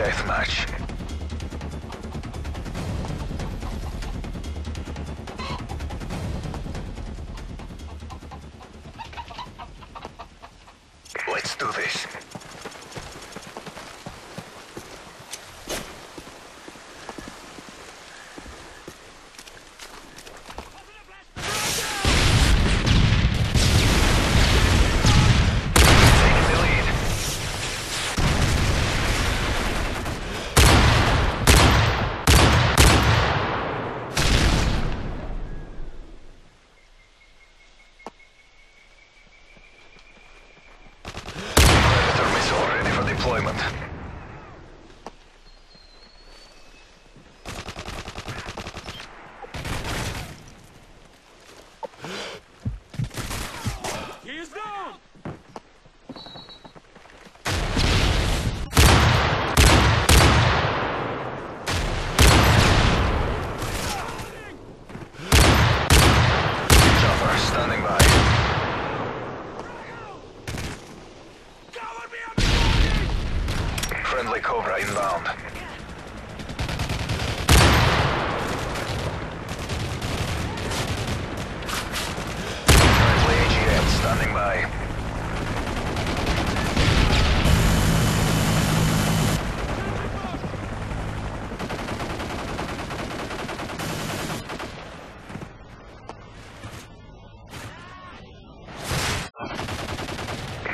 deathmatch. Let's do this. deployment. Friendly Cobra inbound. Friendly AGM standing by.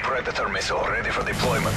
Predator missile ready for deployment.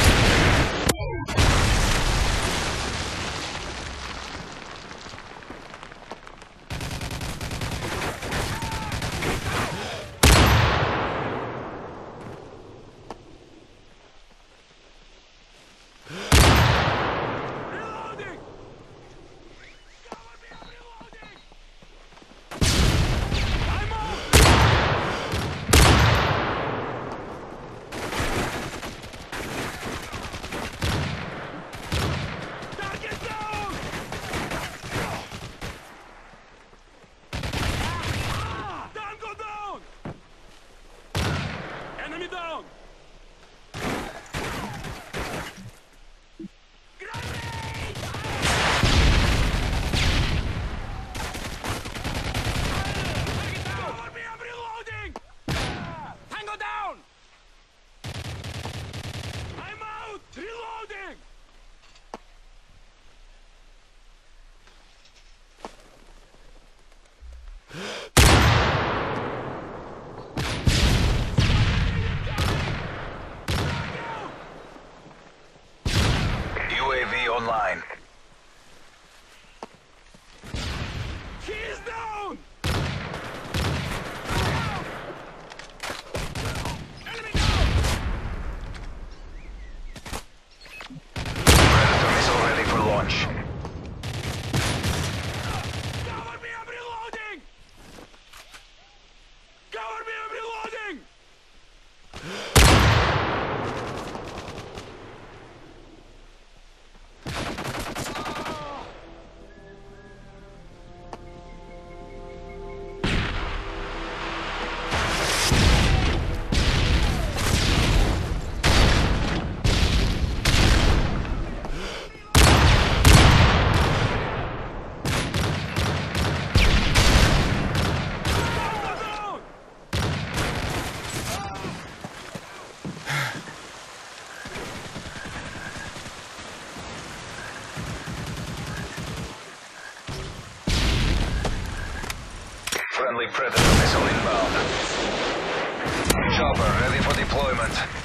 Friendly Predator missile inbound. Chopper ready for deployment.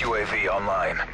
UAV online.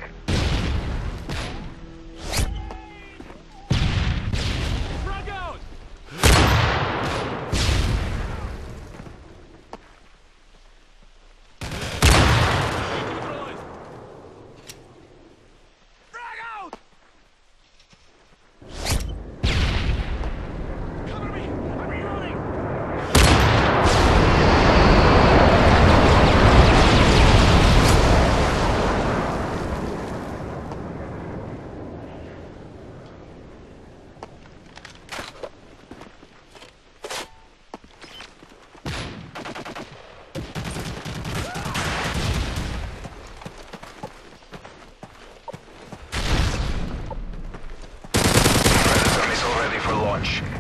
Launch.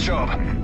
Nice job.